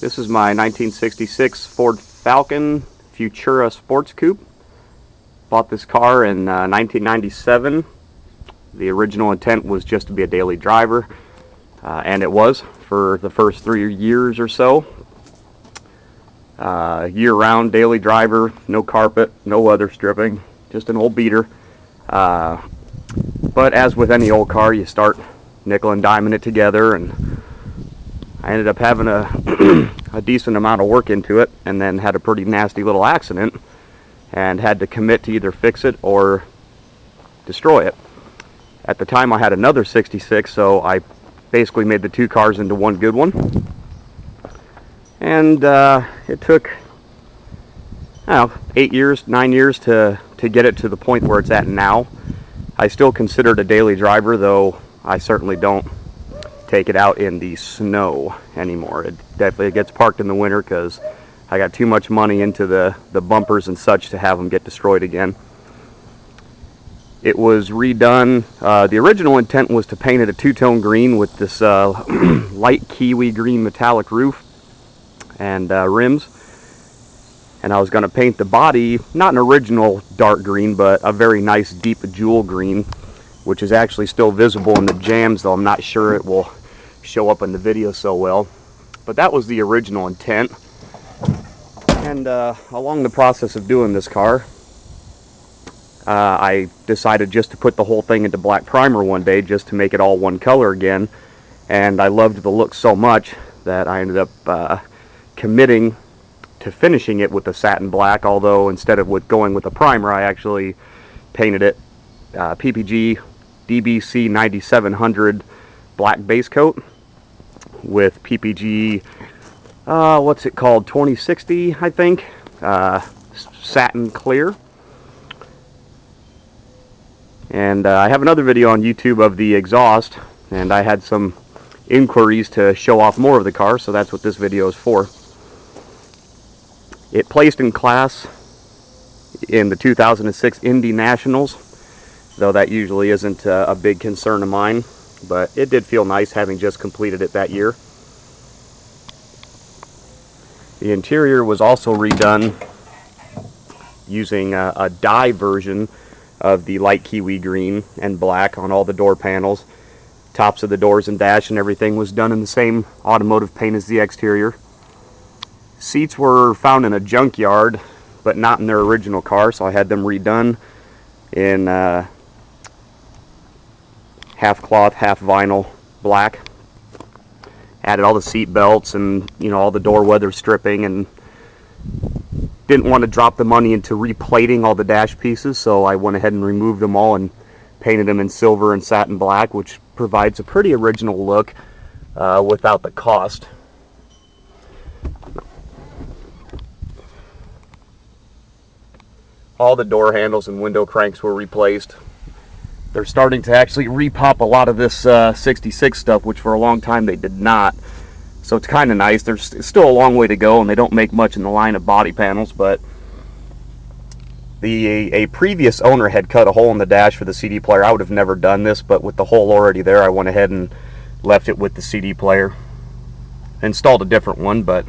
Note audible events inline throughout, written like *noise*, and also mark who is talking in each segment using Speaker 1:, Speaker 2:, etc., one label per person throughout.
Speaker 1: This is my 1966 Ford Falcon Futura Sports Coupe. Bought this car in uh, 1997. The original intent was just to be a daily driver, uh, and it was for the first three years or so. Uh, year-round daily driver, no carpet, no weather stripping, just an old beater. Uh, but as with any old car, you start nickel and diming it together and I ended up having a, *clears throat* a decent amount of work into it and then had a pretty nasty little accident and had to commit to either fix it or destroy it. At the time I had another 66 so I basically made the two cars into one good one and uh, it took know, eight years, nine years to, to get it to the point where it's at now. I still consider it a daily driver though I certainly don't take it out in the snow anymore. It definitely gets parked in the winter because I got too much money into the, the bumpers and such to have them get destroyed again. It was redone. Uh, the original intent was to paint it a two-tone green with this uh, *clears throat* light kiwi green metallic roof and uh, rims. And I was going to paint the body, not an original dark green, but a very nice deep jewel green, which is actually still visible in the jambs, though I'm not sure it will show up in the video so well. But that was the original intent. And uh, along the process of doing this car, uh, I decided just to put the whole thing into black primer one day just to make it all one color again. And I loved the look so much that I ended up uh, committing to finishing it with the satin black, although instead of with going with the primer, I actually painted it uh, PPG DBC 9700 black base coat with PPG, uh, what's it called, 2060, I think, uh, satin clear. And uh, I have another video on YouTube of the exhaust, and I had some inquiries to show off more of the car, so that's what this video is for. It placed in class in the 2006 Indy Nationals, though that usually isn't uh, a big concern of mine but it did feel nice having just completed it that year. The interior was also redone using a, a dye version of the light kiwi green and black on all the door panels. Tops of the doors and dash and everything was done in the same automotive paint as the exterior. Seats were found in a junkyard, but not in their original car, so I had them redone in uh, half cloth, half vinyl black. Added all the seat belts and you know all the door weather stripping and didn't want to drop the money into replating all the dash pieces so I went ahead and removed them all and painted them in silver and satin black which provides a pretty original look uh, without the cost. All the door handles and window cranks were replaced they're starting to actually repop a lot of this uh, 66 stuff, which for a long time they did not. So it's kind of nice. There's still a long way to go, and they don't make much in the line of body panels, but the a, previous owner had cut a hole in the dash for the CD player. I would have never done this, but with the hole already there, I went ahead and left it with the CD player. Installed a different one, but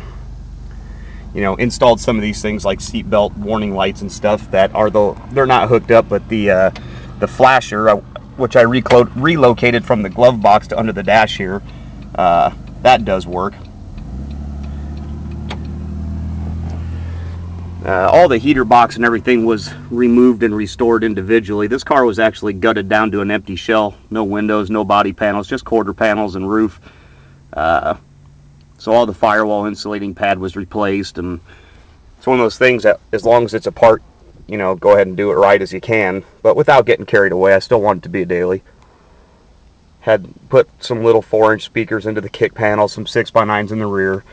Speaker 1: you know, installed some of these things like seatbelt warning lights and stuff that are the they're not hooked up, but the uh, the flasher, uh, which I relocated from the glove box to under the dash here, uh, that does work. Uh, all the heater box and everything was removed and restored individually. This car was actually gutted down to an empty shell. No windows, no body panels, just quarter panels and roof. Uh, so all the firewall insulating pad was replaced and it's one of those things that as long as it's a part you know, go ahead and do it right as you can, but without getting carried away. I still want it to be a daily. Had put some little 4-inch speakers into the kick panel, some 6x9s in the rear.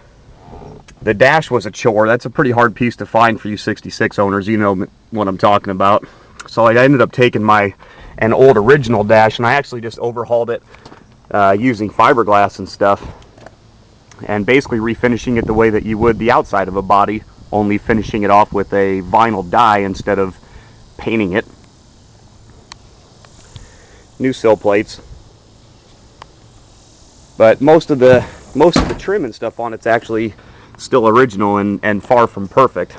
Speaker 1: The dash was a chore. That's a pretty hard piece to find for you 66 owners. You know what I'm talking about. So I ended up taking my an old original dash and I actually just overhauled it uh, using fiberglass and stuff and basically refinishing it the way that you would the outside of a body only finishing it off with a vinyl dye instead of painting it. New sill plates. But most of the most of the trim and stuff on it's actually still original and, and far from perfect.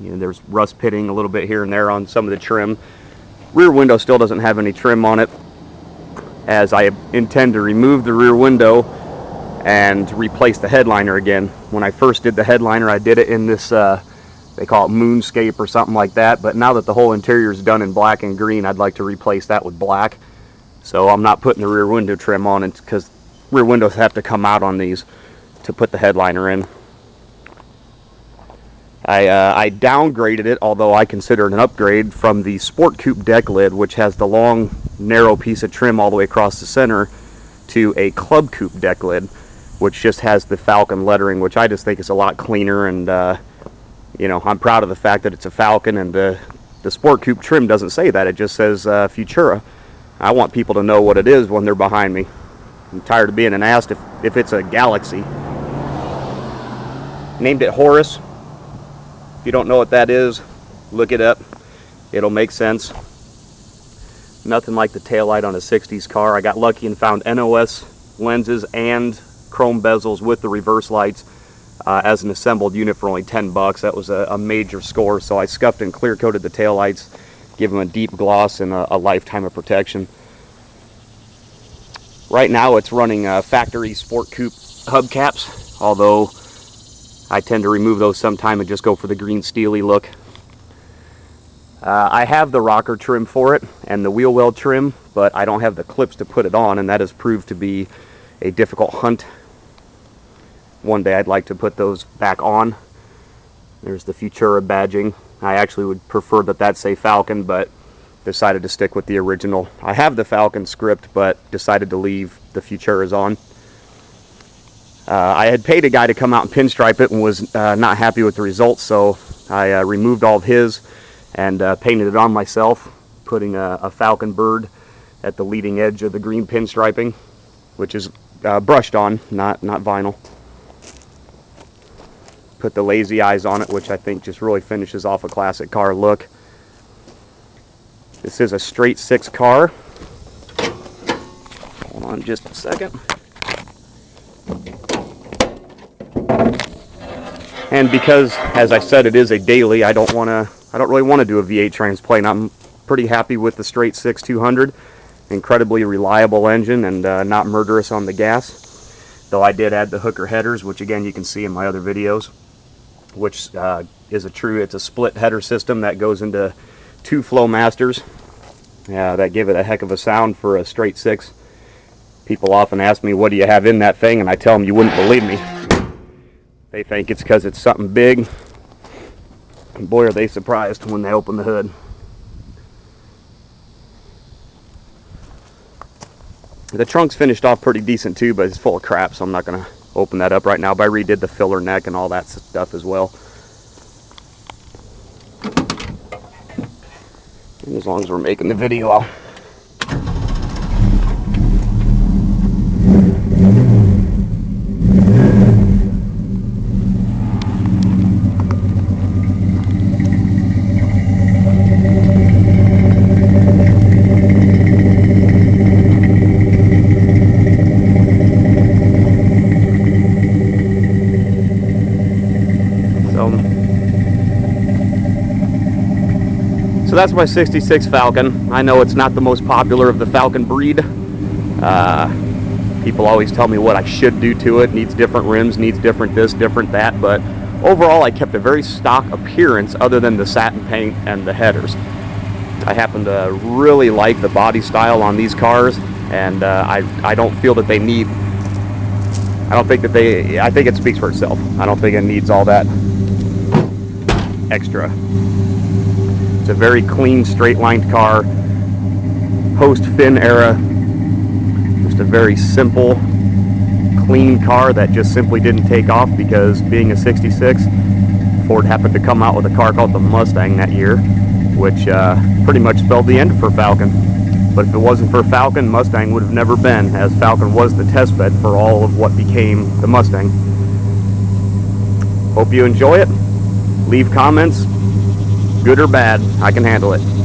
Speaker 1: You know, there's rust pitting a little bit here and there on some of the trim. Rear window still doesn't have any trim on it as I intend to remove the rear window and replace the headliner again. When I first did the headliner, I did it in this, uh, they call it moonscape or something like that, but now that the whole interior is done in black and green, I'd like to replace that with black. So I'm not putting the rear window trim on it because rear windows have to come out on these to put the headliner in. I, uh, I downgraded it, although I consider it an upgrade, from the Sport Coupe deck lid, which has the long, narrow piece of trim all the way across the center, to a Club Coupe deck lid, which just has the Falcon lettering, which I just think is a lot cleaner. And, uh, you know, I'm proud of the fact that it's a Falcon. and the, the Sport Coupe trim doesn't say that. It just says uh, Futura. I want people to know what it is when they're behind me. I'm tired of being asked if, if it's a Galaxie. Named it Horus if you don't know what that is, look it up. It'll make sense. Nothing like the taillight on a 60s car. I got lucky and found NOS lenses and chrome bezels with the reverse lights uh, as an assembled unit for only 10 bucks. That was a, a major score. So I scuffed and clear coated the taillights, give them a deep gloss and a, a lifetime of protection. Right now it's running uh, factory Sport Coupe hubcaps, although I tend to remove those sometime and just go for the green steely look. Uh, I have the rocker trim for it and the wheel well trim, but I don't have the clips to put it on, and that has proved to be a difficult hunt. One day I'd like to put those back on. There's the Futura badging. I actually would prefer that that say Falcon, but decided to stick with the original. I have the Falcon script, but decided to leave the Futuras on. Uh, I had paid a guy to come out and pinstripe it and was uh, not happy with the results, so I uh, removed all of his and uh, painted it on myself, putting a, a, Falcon bird at the leading edge of the green pinstriping, which is uh, brushed on, not, not vinyl. Put the lazy eyes on it, which I think just really finishes off a classic car look. This is a straight six car. Hold on just a second. And because, as I said, it is a daily, I don't want to, I don't really want to do a V8 transplant. I'm pretty happy with the straight six 200 Incredibly reliable engine and uh, not murderous on the gas. Though I did add the hooker headers, which again you can see in my other videos, which uh, is a true, it's a split header system that goes into two Flowmasters. Uh, that give it a heck of a sound for a straight six. People often ask me, what do you have in that thing? And I tell them, you wouldn't believe me. They think it's because it's something big. And boy, are they surprised when they open the hood. The trunk's finished off pretty decent too, but it's full of crap, so I'm not going to open that up right now. But I redid the filler neck and all that stuff as well. And as long as we're making the video, I'll So that's my 66 Falcon. I know it's not the most popular of the Falcon breed. Uh, people always tell me what I should do to it. Needs different rims, needs different this, different that. But overall, I kept a very stock appearance other than the satin paint and the headers. I happen to really like the body style on these cars, and uh, I, I don't feel that they need, I don't think that they, I think it speaks for itself. I don't think it needs all that extra. It's a very clean, straight-lined car. Post-fin era. Just a very simple, clean car that just simply didn't take off because being a 66, Ford happened to come out with a car called the Mustang that year, which uh, pretty much spelled the end for Falcon. But if it wasn't for Falcon, Mustang would have never been, as Falcon was the testbed for all of what became the Mustang. Hope you enjoy it. Leave comments, good or bad, I can handle it.